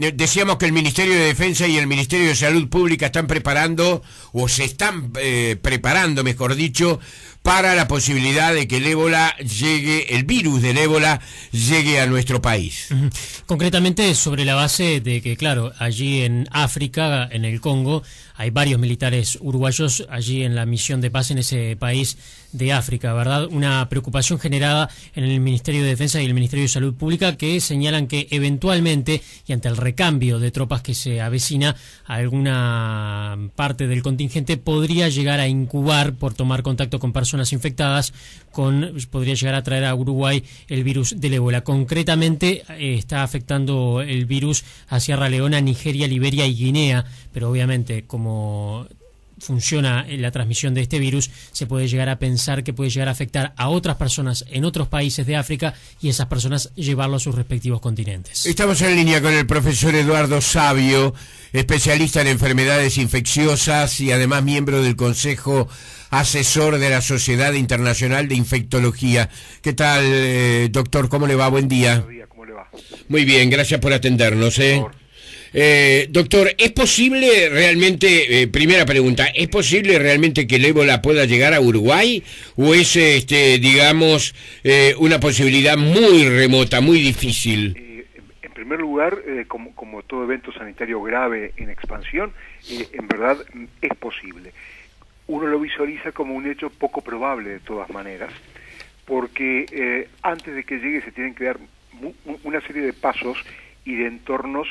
Decíamos que el Ministerio de Defensa y el Ministerio de Salud Pública están preparando, o se están eh, preparando, mejor dicho, para la posibilidad de que el ébola llegue, el virus del ébola llegue a nuestro país. Concretamente sobre la base de que, claro, allí en África, en el Congo, hay varios militares uruguayos allí en la misión de paz en ese país de África, ¿verdad? Una preocupación generada en el Ministerio de Defensa y el Ministerio de Salud Pública que señalan que eventualmente, y ante el recambio de tropas que se avecina, alguna parte del contingente podría llegar a incubar por tomar contacto con personas infectadas con podría llegar a traer a Uruguay el virus del ébola. Concretamente eh, está afectando el virus a Sierra Leona, Nigeria, Liberia y Guinea, pero obviamente como funciona la transmisión de este virus, se puede llegar a pensar que puede llegar a afectar a otras personas en otros países de África y esas personas llevarlo a sus respectivos continentes. Estamos en línea con el profesor Eduardo Sabio, especialista en enfermedades infecciosas y además miembro del Consejo Asesor de la Sociedad Internacional de Infectología. ¿Qué tal, eh, doctor? ¿Cómo le va? Buen día. ¿cómo le va? Muy bien, gracias por atendernos. ¿eh? Eh, doctor, ¿es posible realmente, eh, primera pregunta, ¿es posible realmente que el ébola pueda llegar a Uruguay? ¿O es, este, digamos, eh, una posibilidad muy remota, muy difícil? en primer lugar, como, como, todo evento sanitario grave en expansión, en verdad es posible. Uno lo visualiza como un hecho poco probable de todas maneras, porque antes de que llegue se tienen que dar una serie de pasos y de entornos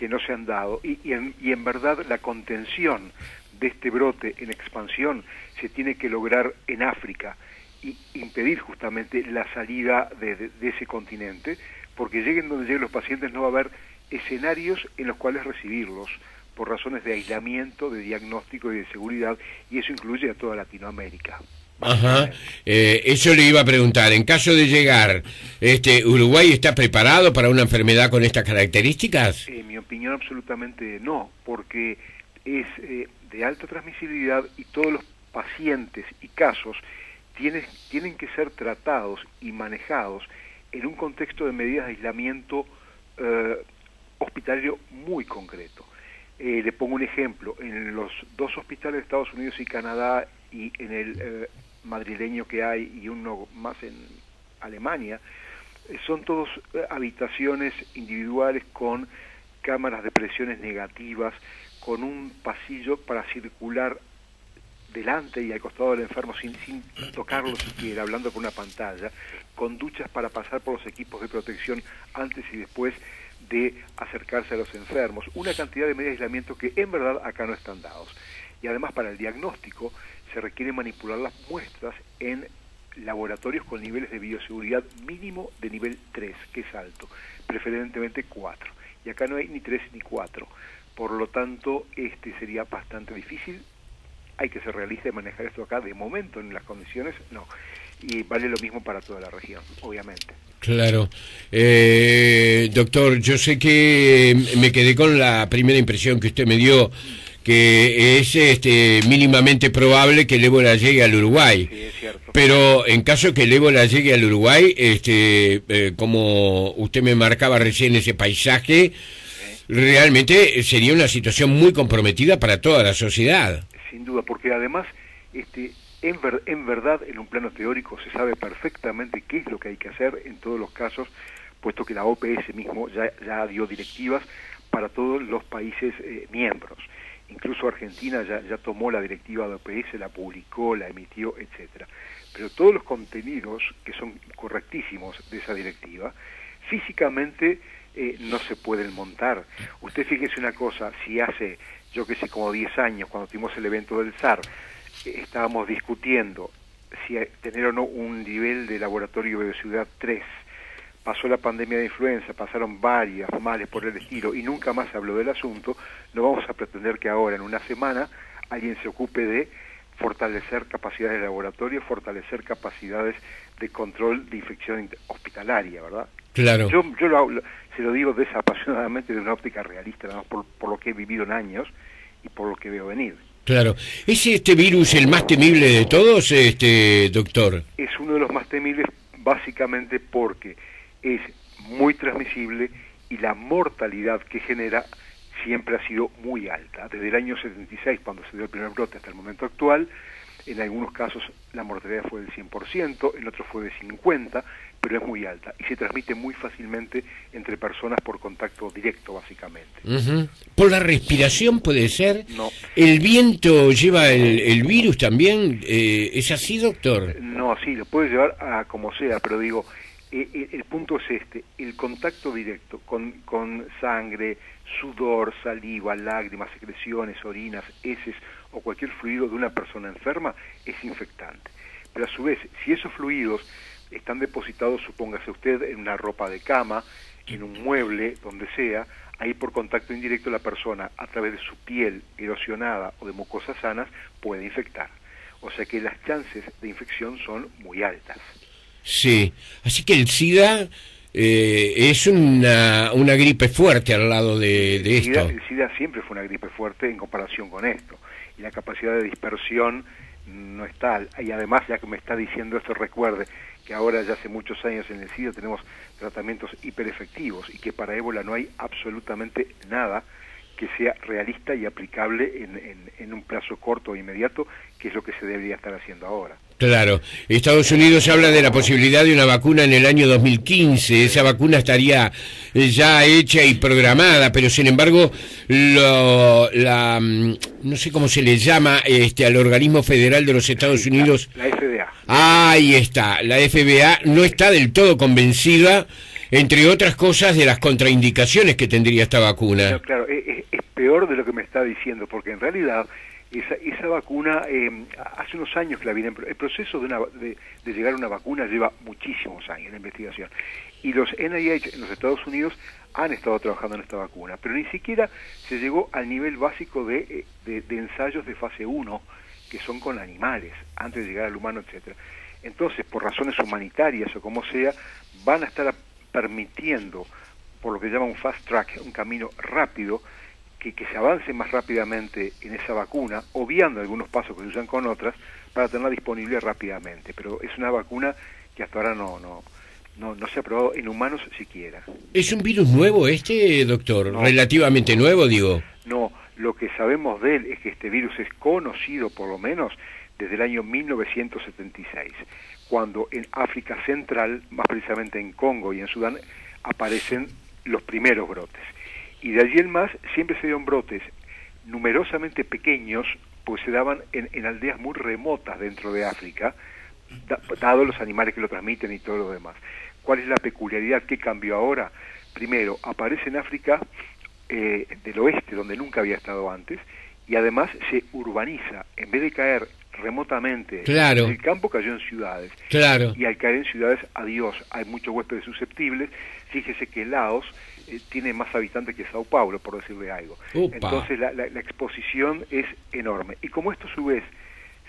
que no se han dado y, en, y, en, verdad la contención de este brote en expansión se tiene que lograr en África y impedir justamente la salida de ese continente, porque lleguen donde lleguen los pacientes no va a haber escenarios en los cuales recibirlos por razones de aislamiento, de diagnóstico y de seguridad, y eso incluye a toda Latinoamérica. Ajá. Eh, eso le iba a preguntar. En caso de llegar, este, ¿Uruguay está preparado para una enfermedad con estas características? En mi opinión, absolutamente no, porque es eh, de alta transmisibilidad y todos los pacientes y casos tienen, tienen que ser tratados y manejados en un contexto de medidas de aislamiento eh, hospitalario muy concreto. Eh, le pongo un ejemplo, en los dos hospitales de Estados Unidos y Canadá y en el eh, madrileño que hay y uno más en Alemania, eh, son todos eh, habitaciones individuales con cámaras de presiones negativas, con un pasillo para circular delante y al costado del enfermo sin, sin tocarlo siquiera, hablando por una pantalla, con duchas para pasar por los equipos de protección antes y después de acercarse a los enfermos, una cantidad de medidas de aislamiento que en verdad acá no están dados. Y además para el diagnóstico se requiere manipular las muestras en laboratorios con niveles de bioseguridad mínimo de nivel 3, que es alto, preferentemente 4. Y acá no hay ni 3 ni 4. Por lo tanto, este sería bastante difícil. Hay que ser realista y manejar esto acá. De momento, en las condiciones, no. Y vale lo mismo para toda la región, obviamente. Claro. Eh, doctor, yo sé que me quedé con la primera impresión que usted me dio que es este, mínimamente probable que el ébola llegue al Uruguay. Pero en caso que el ébola llegue al Uruguay, este, eh, como usted me marcaba recién ese paisaje, realmente sería una situación muy comprometida para toda la sociedad. Sin duda, porque además, este, en, en verdad, en un plano teórico se sabe perfectamente qué es lo que hay que hacer en todos los casos, puesto que la OPS mismo ya, ya dio directivas para todos los países eh, miembros incluso Argentina ya, tomó la directiva de OPS, la publicó, la emitió, etcétera. Pero todos los contenidos que son correctísimos de esa directiva, físicamente eh, no se pueden montar. Usted fíjese una cosa, si hace, yo que sé, como 10 años, cuando tuvimos el evento del SAR, eh, estábamos discutiendo si tener o no un nivel de laboratorio de ciudad 3 pasó la pandemia de influenza, pasaron varias males por el estilo y nunca más se habló del asunto, no vamos a pretender que ahora, en una semana, alguien se ocupe de fortalecer capacidades de laboratorio, fortalecer capacidades de control de infección hospitalaria, ¿verdad? Claro. Yo, yo lo, se lo digo desapasionadamente de una óptica realista, ¿no? por, por lo que he vivido en años y por lo que veo venir. Claro. ¿Es este virus el más temible de todos, este doctor? Es uno de los más temibles básicamente porque es muy transmisible y la mortalidad que genera siempre ha sido muy alta. Desde el año 76, cuando se dio el primer brote, hasta el momento actual, en algunos casos la mortalidad fue del 100%, en otros fue de 50%, pero es muy alta y se transmite muy fácilmente entre personas por contacto directo, básicamente. ¿Por la respiración puede ser? No. ¿El viento lleva el, virus también? Eh, ¿Es así, doctor? No, sí, lo puede llevar a como sea, pero digo, eh, eh, el punto es este, el contacto directo con, con sangre, sudor, saliva, lágrimas, secreciones, orinas, heces o cualquier fluido de una persona enferma es infectante. Pero a su vez, si esos fluidos están depositados, supóngase usted, en una ropa de cama, en un mueble, donde sea, ahí por contacto indirecto la persona, a través de su piel erosionada o de mucosas sanas, puede infectar. O sea que las chances de infección son muy altas. Sí, así que el SIDA eh, es una, una gripe fuerte al lado de, esto. el SIDA siempre fue una gripe fuerte en comparación con esto. Y la capacidad de dispersión no es tal. Y además, ya que me está diciendo esto, recuerde que ahora ya hace muchos años en el SIDA tenemos tratamientos hiperefectivos y que para ébola no hay absolutamente nada que sea realista y aplicable en, en, un plazo corto e inmediato, que es lo que se debería estar haciendo ahora. Claro, Estados Unidos habla de la posibilidad de una vacuna en el año 2015, esa vacuna estaría eh, ya hecha y programada, pero sin embargo, lo, la, mm, no sé cómo se le llama este, al organismo federal de los Estados Unidos. La, FDA. Ahí está, la FBA no está del todo convencida, entre otras cosas, de las contraindicaciones que tendría esta vacuna. claro, es peor de lo que me está diciendo, porque en realidad esa, esa vacuna, eh, hace unos años que la viene, el proceso de, una, de, llegar a una vacuna lleva muchísimos años de investigación. Y los NIH en los Estados Unidos han estado trabajando en esta vacuna, pero ni siquiera se llegó al nivel básico de, eh, de, ensayos de fase 1, que son con animales, antes de llegar al humano, etcétera. Entonces, por razones humanitarias o como sea, van a estar permitiendo, por lo que llaman un fast track, un camino rápido, que, que, se avance más rápidamente en esa vacuna, obviando algunos pasos que se usan con otras, para tenerla disponible rápidamente. Pero es una vacuna que hasta ahora no, no, no, no se ha probado en humanos siquiera. ¿Es un virus nuevo este, doctor? Relativamente nuevo, digo. No, lo que sabemos de él es que este virus es conocido, por lo menos, desde el año 1976, cuando en África Central, más precisamente en Congo y en Sudán, aparecen los primeros brotes. Y de allí en más siempre se dieron brotes numerosamente pequeños, pues se daban en, aldeas muy remotas dentro de África, dado los animales que lo transmiten y todo lo demás. ¿Cuál es la peculiaridad que cambió ahora? Primero, aparece en África eh, del oeste, donde nunca había estado antes, y además se urbaniza. En vez de caer remotamente claro. el campo, cayó en ciudades. Claro. Y al caer en ciudades, adiós, hay muchos huéspedes susceptibles. Fíjese que Laos eh, tiene más habitantes que Sao Paulo, por decirle algo. Entonces la, la, exposición es enorme. Y como esto a su vez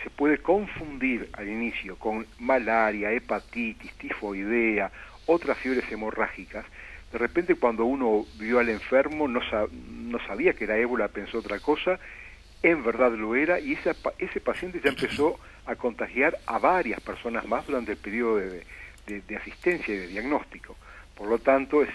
se puede confundir al inicio con malaria, hepatitis, tifoidea, otras fiebres hemorrágicas, de repente cuando uno vio al enfermo no, no sabía que era ébola, pensó otra cosa, en verdad lo era y ese, ese paciente ya empezó a contagiar a varias personas más durante el periodo de, de asistencia y de diagnóstico. Por lo tanto, es,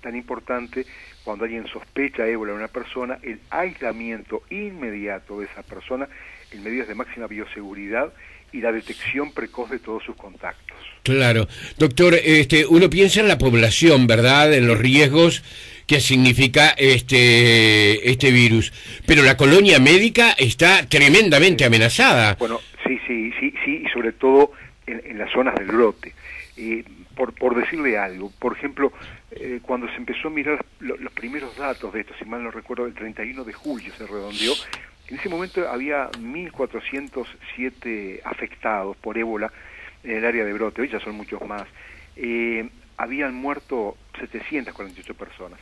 tan importante cuando alguien sospecha ébola en una persona, el aislamiento inmediato de esa persona en medios de máxima bioseguridad y la detección precoz de todos sus contactos. Claro. Doctor, este, uno piensa en la población, ¿verdad? En los riesgos que significa este, este virus. Pero la colonia médica está tremendamente amenazada. Bueno, sí, sí, sí, sí, y sobre todo en, las zonas del brote. Eh, por, por decirle algo, por ejemplo, eh, cuando se empezó a mirar los primeros datos de esto, si mal no recuerdo, el 31 de julio se redondeó, en ese momento había 1.407 afectados por ébola en el área de brote, hoy ya son muchos más. Eh, habían muerto 748 personas.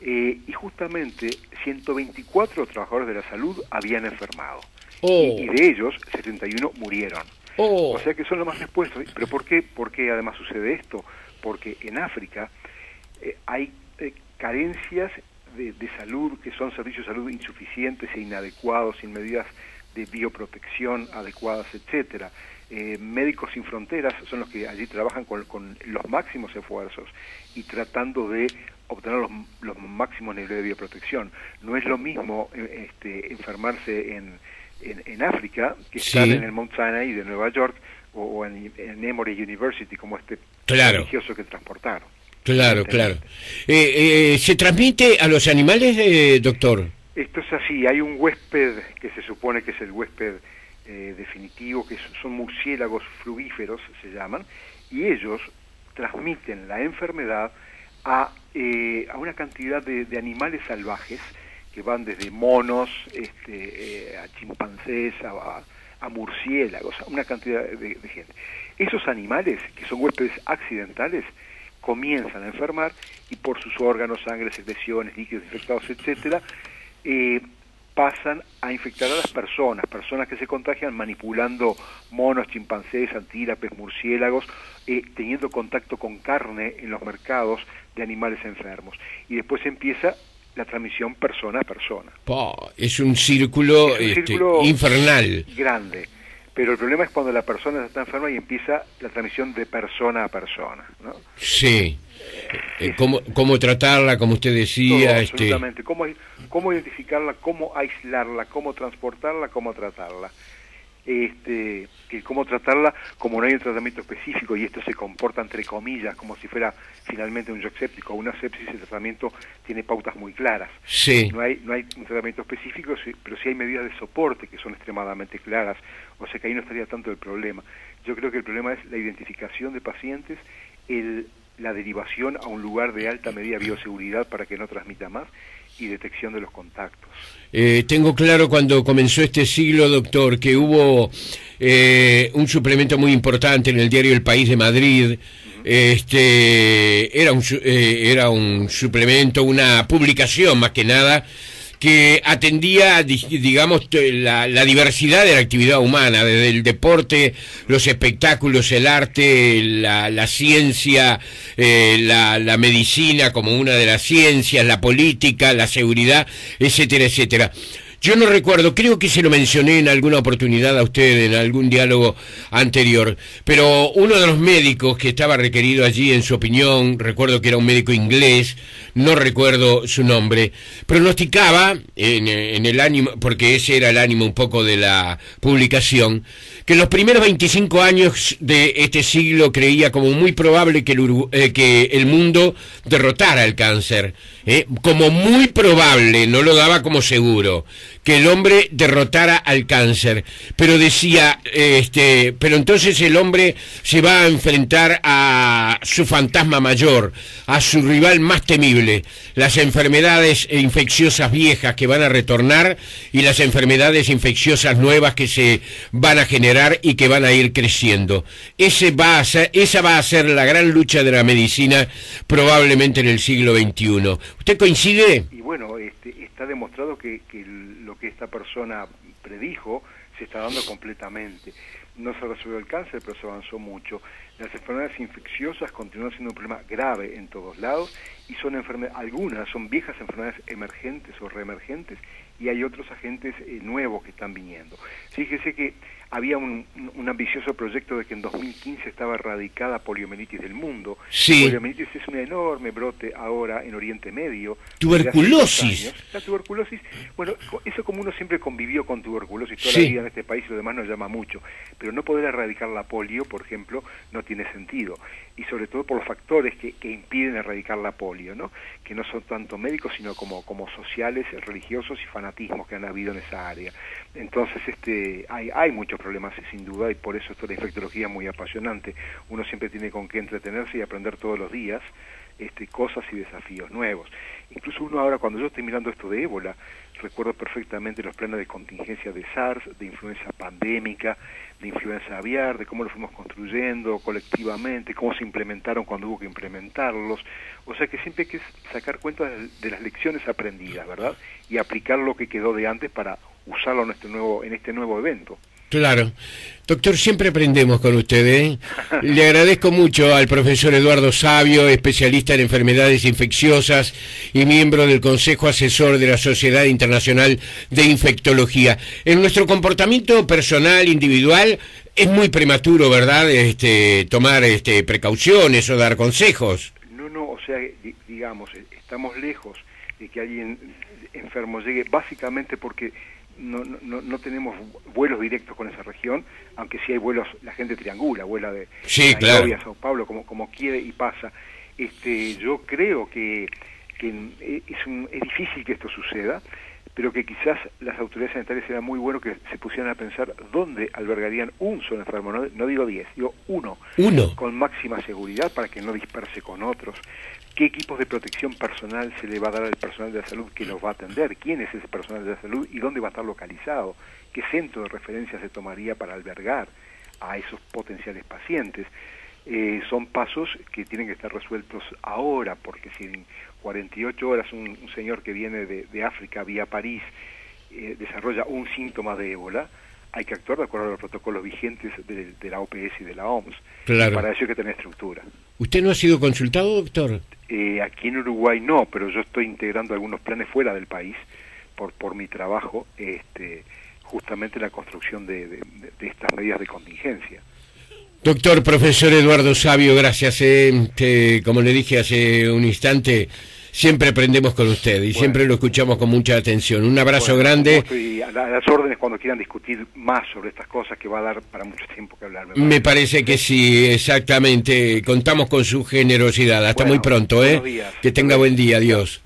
Eh, y justamente 124 trabajadores de la salud habían enfermado. Oh. Y, y, de ellos, 71 murieron. Oh. O sea que son los más expuestos. ¿Pero por qué, por qué además sucede esto? Porque en África eh, hay eh, carencias de, salud, que son servicios de salud insuficientes e inadecuados, sin medidas de bioprotección adecuadas, etcétera. Eh, Médicos sin Fronteras son los que allí trabajan con, con, los máximos esfuerzos y tratando de obtener los, los máximos niveles de bioprotección. No es lo mismo este, enfermarse en, en, África que estar en el Mount Sinai de Nueva York o, en, Emory University como este religioso que transportaron. Claro, claro. Eh, eh, ¿Se transmite a los animales, doctor? Esto es así, hay un huésped que se supone que es el huésped definitivo, que son murciélagos frugíferos, se llaman, y ellos transmiten la enfermedad a, eh, a una cantidad de, animales salvajes que van desde monos este, eh, a chimpancés, a, a, murciélagos, una cantidad de, gente. Esos animales, que son huéspedes accidentales, comienzan a enfermar y por sus órganos, sangre, secreciones, líquidos infectados, etcétera, eh, pasan a infectar a las personas, personas que se contagian manipulando monos, chimpancés, antílapes, murciélagos, eh, teniendo contacto con carne en los mercados de animales enfermos. Y después empieza la transmisión persona a persona. es un círculo, este, infernal. Grande. Pero el problema es cuando la persona está enferma y empieza la transmisión de persona a persona. ¿no? Sí. Eh, cómo, cómo, tratarla, como usted decía. este... Absolutamente. Cómo, cómo identificarla, cómo aislarla, cómo transportarla, cómo tratarla. Este, que cómo tratarla como no hay un tratamiento específico y esto se comporta entre comillas como si fuera finalmente un shock séptico una sepsis el tratamiento tiene pautas muy claras. Sí. no hay no hay un tratamiento específico pero sí hay medidas de soporte que son extremadamente claras. O sea que ahí no estaría tanto el problema. Yo creo que el problema es la identificación de pacientes el la derivación a un lugar de alta medida de bioseguridad para que no transmita más y detección de los contactos. Eh, tengo claro cuando comenzó este siglo, doctor, que hubo eh, un suplemento muy importante en el diario El País de Madrid. Este era un eh, era un suplemento, una publicación más que nada que atendía, digamos, la, diversidad de la actividad humana, desde el deporte, los espectáculos, el arte, la, ciencia, eh, la, la medicina como una de las ciencias, la política, la seguridad, etcétera, etcétera. Yo no recuerdo, creo que se lo mencioné en alguna oportunidad a usted en algún diálogo anterior, pero uno de los médicos que estaba requerido allí, en su opinión, recuerdo que era un médico inglés, no recuerdo su nombre, pronosticaba en, en el ánimo, porque ese era el ánimo un poco de la publicación, que en los primeros 25 años de este siglo creía como muy probable que el, eh, que el mundo derrotara el cáncer. ¿Eh? Como muy probable, no lo daba como seguro, que el hombre derrotara al cáncer. Pero decía, este, pero entonces el hombre se va a enfrentar a su fantasma mayor, a su rival más temible, las enfermedades infecciosas viejas que van a retornar y las enfermedades infecciosas nuevas que se van a generar y que van a ir creciendo. Ese va a ser, esa va a ser la gran lucha de la medicina probablemente en el siglo XXI. ¿Usted coincide? Y bueno, este, está demostrado que, que lo que esta persona predijo se está dando completamente. No se resolvió el cáncer, pero se avanzó mucho. Las enfermedades infecciosas continúan siendo un problema grave en todos lados y son enfermedades, algunas son viejas enfermedades emergentes o reemergentes y hay otros agentes eh, nuevos que están viniendo. Fíjese que había un, ambicioso proyecto de que en 2015 estaba erradicada poliomielitis del mundo. Sí. Poliomielitis es un enorme brote ahora en Oriente Medio. Tuberculosis. La tuberculosis, bueno, eso como uno siempre convivió con tuberculosis toda la vida en este país y lo demás nos llama mucho, pero no poder erradicar la polio, por ejemplo, no tiene sentido. Y sobre todo por los factores que, que impiden erradicar la polio, ¿no? Que no son tanto médicos, sino como, como sociales, religiosos y fanatismos que han habido en esa área. Entonces, este, hay, hay muchos problemas sin duda y por eso esto de la infectología es muy apasionante. Uno siempre tiene con qué entretenerse y aprender todos los días este, cosas y desafíos nuevos. Incluso uno ahora, cuando yo estoy mirando esto de ébola, recuerdo perfectamente los planes de contingencia de SARS, de influencia pandémica, de influenza aviar, de cómo lo fuimos construyendo colectivamente, cómo se implementaron cuando hubo que implementarlos. O sea que siempre hay que sacar cuenta de las lecciones aprendidas, ¿verdad? Y aplicar lo que quedó de antes para usarlo en este nuevo, en este nuevo evento. Claro. Doctor, siempre aprendemos con usted. ¿eh? Le agradezco mucho al profesor Eduardo Sabio, especialista en enfermedades infecciosas y miembro del Consejo Asesor de la Sociedad Internacional de Infectología. En nuestro comportamiento personal, individual, es muy prematuro, ¿verdad?, este, tomar este, precauciones o dar consejos. No, no, o sea, digamos, estamos lejos de que alguien enfermo llegue, básicamente porque no, no, no tenemos vuelos directos con esa región, aunque sí hay vuelos, la gente triangula, vuela de sí, a Sao Paulo, como, como quiere y pasa. Este, yo creo que, que es, un, es difícil que esto suceda, pero que quizás las autoridades sanitarias sería muy bueno que se pusieran a pensar dónde albergarían un solo enfermo, no, digo diez, digo uno, uno, con máxima seguridad para que no disperse con otros. ¿Qué equipos de protección personal se le va a dar al personal de la salud que los va a atender? ¿Quién es ese personal de la salud y dónde va a estar localizado? ¿Qué centro de referencia se tomaría para albergar a esos potenciales pacientes? Eh, son pasos que tienen que estar resueltos ahora, porque si en 48 horas un, señor que viene de, África vía París eh, desarrolla un síntoma de ébola, hay que actuar de acuerdo a los protocolos vigentes de, la OPS y de la OMS. Para eso hay que tener estructura. ¿Usted no ha sido consultado, doctor? Eh, aquí en Uruguay no, pero yo estoy integrando algunos planes fuera del país por, por mi trabajo, este, justamente la construcción de estas medidas de contingencia. Doctor, profesor Eduardo Sabio, gracias. Eh, como le dije hace un instante, siempre aprendemos con usted y siempre lo escuchamos con mucha atención. Un abrazo grande. Y a las órdenes cuando quieran discutir más sobre estas cosas que va a dar para mucho tiempo que hablar. Me parece, que sí, exactamente. Contamos con su generosidad. Hasta muy pronto, ¿eh? Que tenga buen día. Adiós.